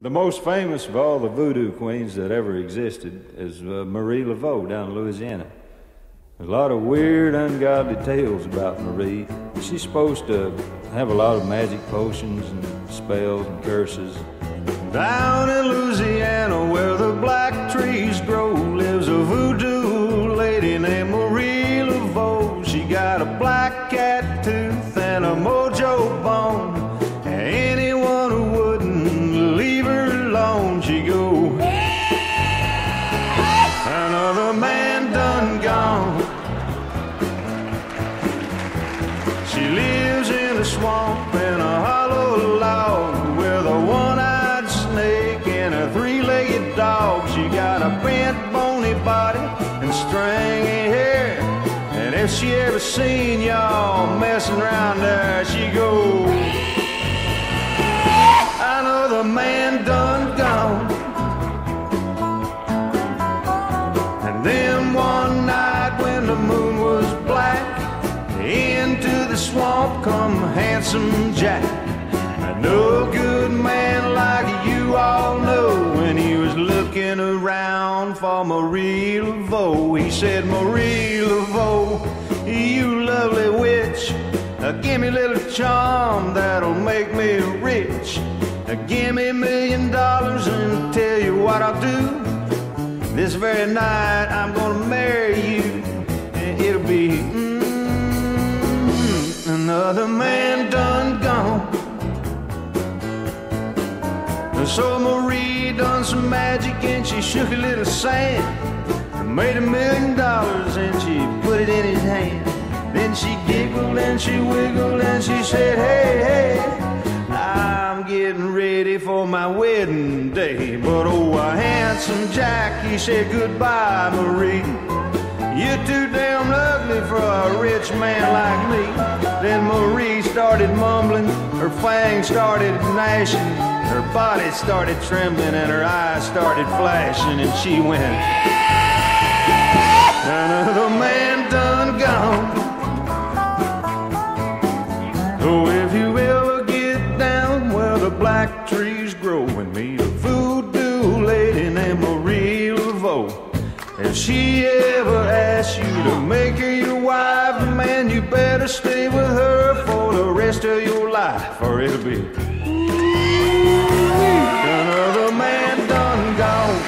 The most famous of all the voodoo queens that ever existed is uh, Marie Laveau down in Louisiana. There's a lot of weird, ungodly tales about Marie. She's supposed to have a lot of magic potions and spells and curses. Down in Louisiana, where the black trees grow, lives a voodoo lady named Marie Laveau. She got a black cat tooth and a She lives in a swamp in a hollow log with a one-eyed snake and a three-legged dog. She got a bent, bony body and stringy hair. And if she ever seen y'all messing around there, she go. I know the man swamp come handsome Jack. A no good man like you all know when he was looking around for Marie Laveau. He said, Marie Laveau, you lovely witch, give me a little charm that'll make me rich. Uh, give me a million dollars and tell you what I'll do. This very night I'm gonna marry you, and it'll be mm, another man done gone. And So Marie done some magic and she shook a little sand, and made a million dollars and she put it in his hand. Then she giggled and she wiggled and she said, Hey, hey. I'm getting ready for my wedding day. But oh, a handsome Jack, he said goodbye, Marie. You're too damn ugly for a rich man like me. Then Marie started mumbling, her fangs started gnashing, her body started trembling, and her eyes started flashing, and she went. Another man done gone. Oh, if you ever get down where the black trees grow and meet a voodoo lady named Marie Laveau, if she ever asks you to make her your wife, man, you better stay with her for the rest of your life, or it'll be another man done gone.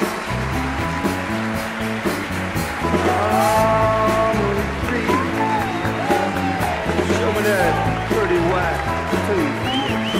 Show me that pretty white teeth.